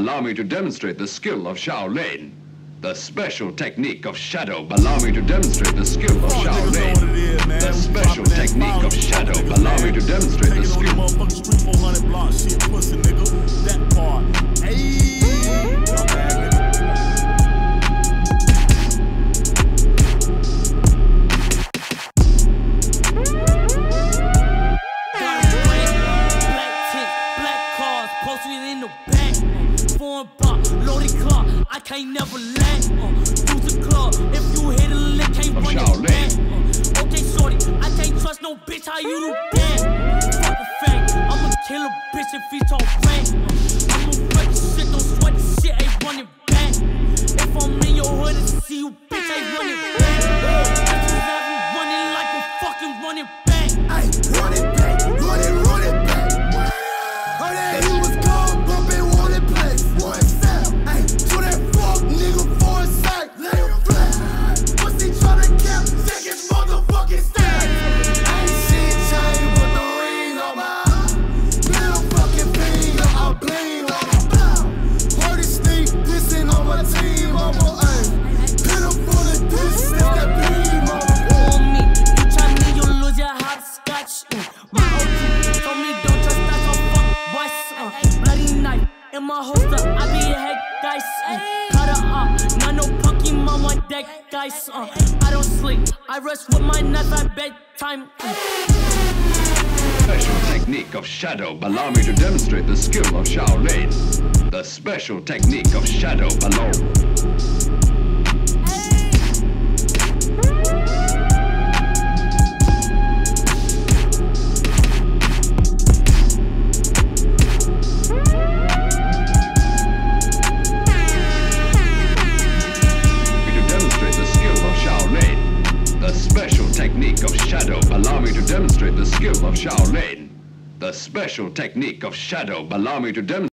Allow me to demonstrate the skill of Shaolin. The special technique of shadow. Allow me to demonstrate the skill of Shaolin. The special technique of shadow. Allow me to demonstrate the skill. Motherfucking street 400 block shit, pussy nigga. That part. Ayy. Dumbass nigga. Got a black, black tint, black cars, posted it in the back. Pop, loaded car, I can't never lack. Uh, use the club, if you hit a lick, can't Of run it back. Uh, okay, shorty, I can't trust no bitch, how you do that? Fuck a fang, I'ma kill a bitch if he talk rank. Uh, I'ma wreck the shit, don't sweat the shit, ain't running back. If I'm in your hood and see you, bitch, ain't running back. Bitches have me running like a fucking running back. Ay, run it back, hopscotch. Uh, my OG told me don't trust that so fuck boys. Uh, bloody knife in my holster, I be a head guys. Uh, cut her up, not no Pokemon on deck guys. Uh, I don't sleep, I rest with my nuts at bedtime. Uh, Special technique of shadow. Allow me to demonstrate the skill of Shaolin. The special technique of shadow. Allow. Shadow. Allow me to demonstrate the skill of Shaolin. The special technique of shadow. Allow me to demonstrate.